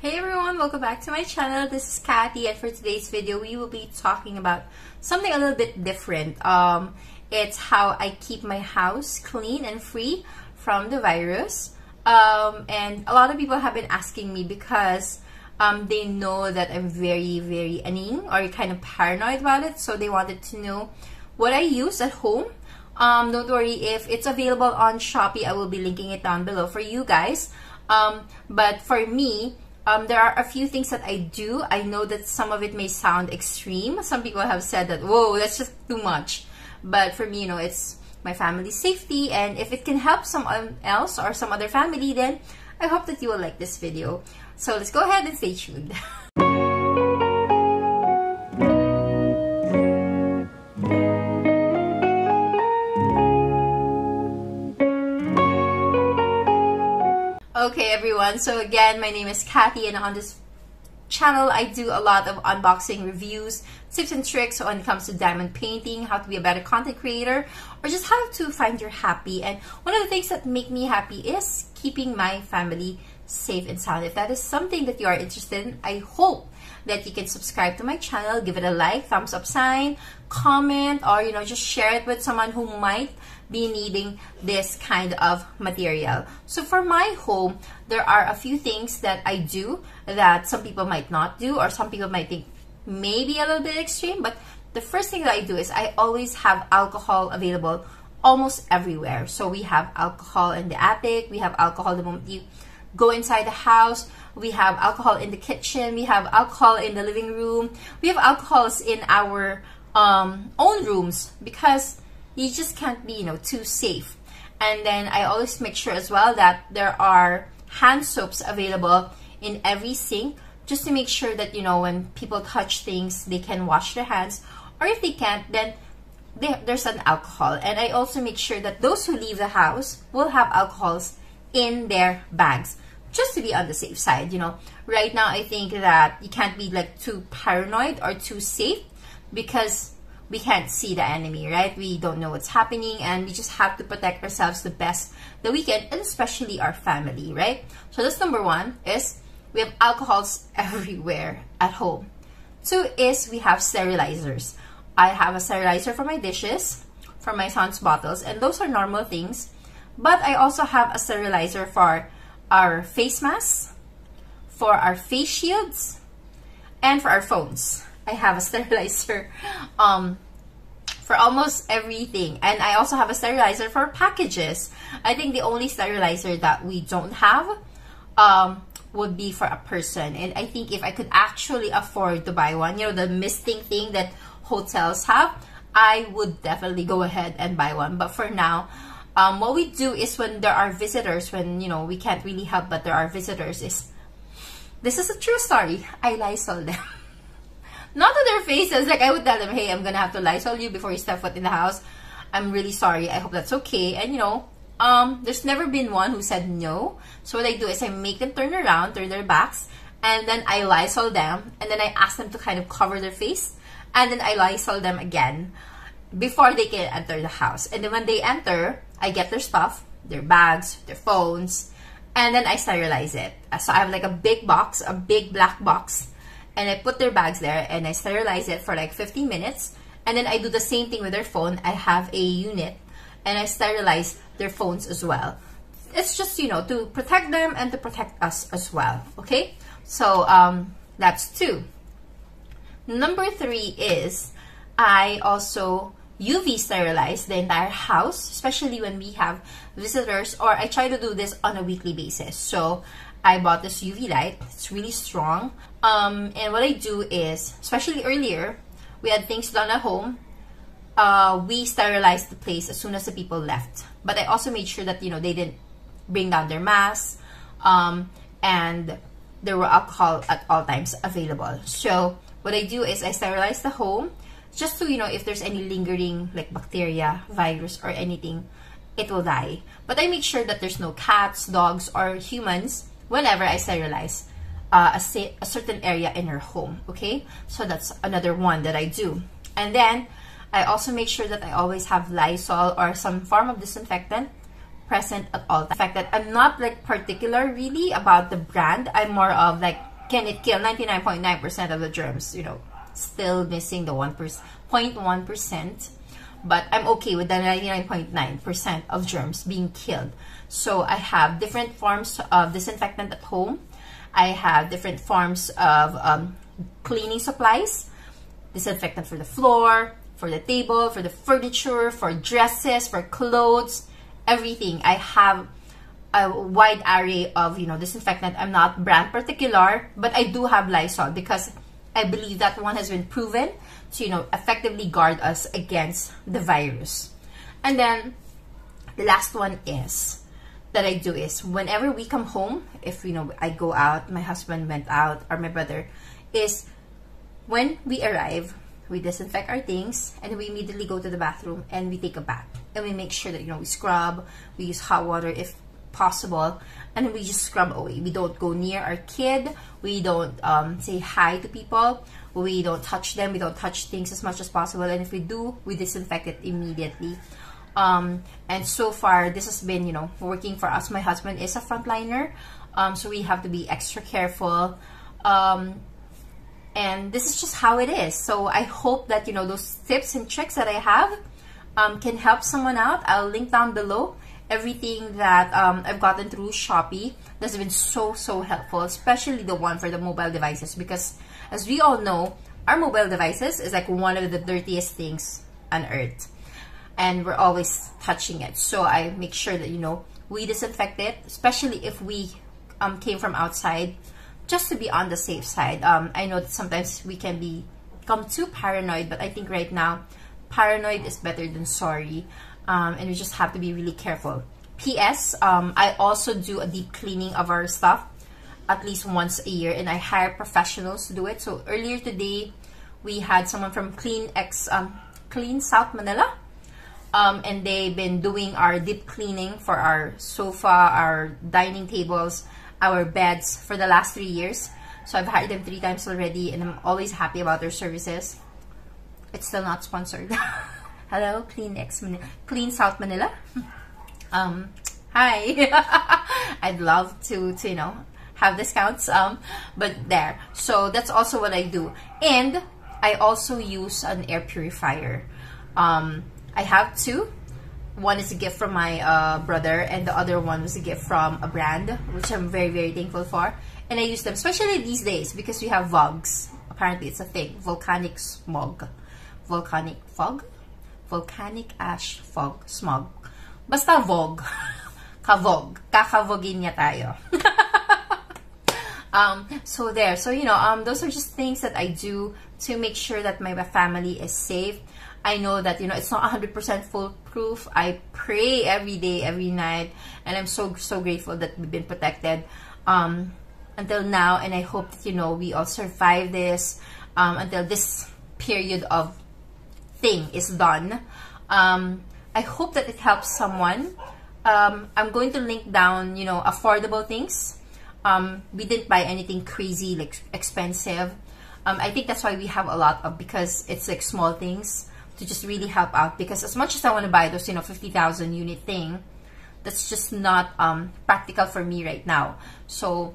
Hey everyone, welcome back to my channel. This is Kathy and for today's video we will be talking about something a little bit different. Um, it's how I keep my house clean and free from the virus. Um, and a lot of people have been asking me because um, they know that I'm very, very annoying or kind of paranoid about it. So they wanted to know what I use at home. Um, don't worry, if it's available on Shopee, I will be linking it down below for you guys. Um, but for me, um, there are a few things that I do. I know that some of it may sound extreme. Some people have said that, whoa, that's just too much. But for me, you know, it's my family's safety. And if it can help someone else or some other family, then I hope that you will like this video. So let's go ahead and stay tuned. Okay everyone, so again, my name is Kathy and on this channel, I do a lot of unboxing reviews, tips and tricks when it comes to diamond painting, how to be a better content creator, or just how to find your happy. And one of the things that make me happy is keeping my family safe and sound. If that is something that you are interested in, I hope that you can subscribe to my channel, give it a like, thumbs up sign, comment, or you know, just share it with someone who might be needing this kind of material. So for my home, there are a few things that I do that some people might not do or some people might think maybe a little bit extreme, but the first thing that I do is I always have alcohol available almost everywhere. So we have alcohol in the attic, we have alcohol the moment you go inside the house, we have alcohol in the kitchen, we have alcohol in the living room, we have alcohols in our um, own rooms because you just can't be, you know, too safe. And then I always make sure as well that there are hand soaps available in every sink just to make sure that, you know, when people touch things, they can wash their hands. Or if they can't, then they, there's an alcohol. And I also make sure that those who leave the house will have alcohols in their bags just to be on the safe side, you know. Right now, I think that you can't be like too paranoid or too safe because we can't see the enemy, right? We don't know what's happening and we just have to protect ourselves the best that we can and especially our family, right? So that's number one is we have alcohols everywhere at home. Two is we have sterilizers. I have a sterilizer for my dishes, for my son's bottles, and those are normal things. But I also have a sterilizer for our face masks, for our face shields, and for our phones. I have a sterilizer um, for almost everything. And I also have a sterilizer for packages. I think the only sterilizer that we don't have um, would be for a person. And I think if I could actually afford to buy one, you know, the misting thing that hotels have, I would definitely go ahead and buy one. But for now, um, what we do is when there are visitors, when, you know, we can't really help but there are visitors, is this is a true story. I Lysol them. Not to their faces. Like, I would tell them, hey, I'm gonna have to Lysol you before you step foot in the house. I'm really sorry. I hope that's okay. And, you know, um, there's never been one who said no. So what I do is I make them turn around, turn their backs, and then I Lysol them, and then I ask them to kind of cover their face, and then I Lysol them again before they can enter the house. And then when they enter, I get their stuff, their bags, their phones, and then I sterilize it. So I have like a big box, a big black box, and I put their bags there and I sterilize it for like 15 minutes. And then I do the same thing with their phone. I have a unit and I sterilize their phones as well. It's just, you know, to protect them and to protect us as well. Okay? So, um, that's two. Number three is I also UV sterilize the entire house, especially when we have visitors, or I try to do this on a weekly basis. So I bought this UV light. It's really strong. Um, and what I do is, especially earlier, we had things done at home. Uh, we sterilized the place as soon as the people left. But I also made sure that, you know, they didn't bring down their masks. Um, and there were alcohol at all times available. So what I do is I sterilize the home just so, you know, if there's any lingering like bacteria, virus, or anything, it will die. But I make sure that there's no cats, dogs, or humans whenever I sterilize uh, a, a certain area in your home, okay? So that's another one that I do. And then, I also make sure that I always have Lysol or some form of disinfectant present at all. The fact that I'm not like particular really about the brand. I'm more of like can it kill 99.9% of the germs? You know, still missing the 1%, 0.1%. But I'm okay with the 99.9% of germs being killed. So I have different forms of disinfectant at home. I have different forms of um, cleaning supplies, disinfectant for the floor, for the table, for the furniture, for dresses, for clothes, everything. I have a wide array of, you know, disinfectant. I'm not brand particular, but I do have Lysol because I believe that one has been proven to, you know, effectively guard us against the virus. And then the last one is that I do is whenever we come home, if you know I go out, my husband went out, or my brother, is when we arrive, we disinfect our things and we immediately go to the bathroom and we take a bath and we make sure that you know we scrub, we use hot water if possible, and we just scrub away. We don't go near our kid, we don't um, say hi to people, we don't touch them, we don't touch things as much as possible, and if we do, we disinfect it immediately. Um, and so far, this has been, you know, working for us. My husband is a frontliner, um, so we have to be extra careful. Um, and this is just how it is. So I hope that, you know, those tips and tricks that I have um, can help someone out. I'll link down below everything that um, I've gotten through Shopee. That's been so, so helpful, especially the one for the mobile devices. Because as we all know, our mobile devices is like one of the dirtiest things on earth and we're always touching it. So I make sure that, you know, we disinfect it, especially if we um, came from outside, just to be on the safe side. Um, I know that sometimes we can be become too paranoid, but I think right now, paranoid is better than sorry. Um, and we just have to be really careful. P.S. Um, I also do a deep cleaning of our stuff at least once a year, and I hire professionals to do it. So earlier today, we had someone from Clean X, um, Clean South Manila um, and they've been doing our deep cleaning for our sofa, our dining tables, our beds for the last three years. So I've hired them three times already and I'm always happy about their services. It's still not sponsored. Hello, Clean X Manila, Clean South Manila. um, hi. I'd love to, to, you know, have discounts. Um, but there. So that's also what I do. And I also use an air purifier. Um, I have two. One is a gift from my uh, brother, and the other one was a gift from a brand, which I'm very, very thankful for. And I use them, especially these days, because we have VOGs. Apparently, it's a thing. Volcanic smog. Volcanic fog? Volcanic ash fog. Smog. Basta VOG. Kavog. Kakavogin niya tayo. um, so there. So, you know, um, those are just things that I do to make sure that my family is safe. I know that, you know, it's not 100% foolproof. I pray every day, every night, and I'm so, so grateful that we've been protected um, until now, and I hope that, you know, we all survive this um, until this period of thing is done. Um, I hope that it helps someone. Um, I'm going to link down, you know, affordable things. Um, we didn't buy anything crazy, like expensive. Um, I think that's why we have a lot of, because it's like small things to just really help out because as much as I want to buy those, you know, 50,000 unit thing, that's just not um, practical for me right now. So,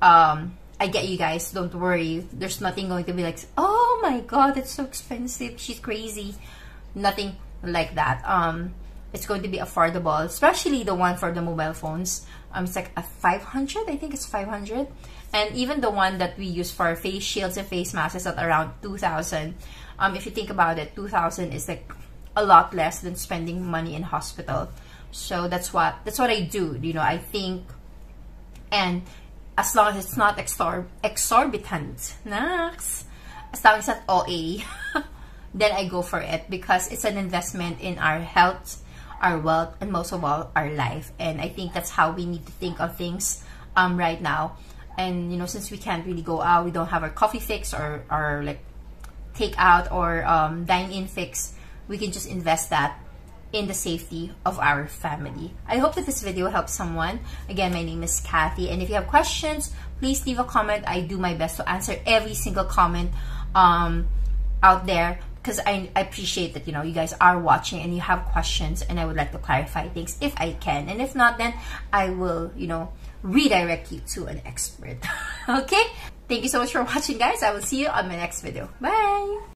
um, I get you guys. Don't worry. There's nothing going to be like, oh my god, it's so expensive. She's crazy. Nothing like that. Um, it's going to be affordable, especially the one for the mobile phones. Um, it's like a 500. I think it's 500. And even the one that we use for face shields and face masks is at around 2,000 um, if you think about it, 2,000 is like a lot less than spending money in hospital. So that's what that's what I do. You know, I think, and as long as it's not exor exorbitant, Nax, as long as it's OA, then I go for it because it's an investment in our health, our wealth, and most of all, our life. And I think that's how we need to think of things um, right now. And you know, since we can't really go out, we don't have our coffee fix or our like take out or um, dine in fix, we can just invest that in the safety of our family. I hope that this video helps someone. Again, my name is Kathy, and if you have questions, please leave a comment. I do my best to answer every single comment um, out there because I, I appreciate that you know you guys are watching and you have questions and I would like to clarify things if I can and if not then I will you know redirect you to an expert. okay? Thank you so much for watching, guys. I will see you on my next video. Bye!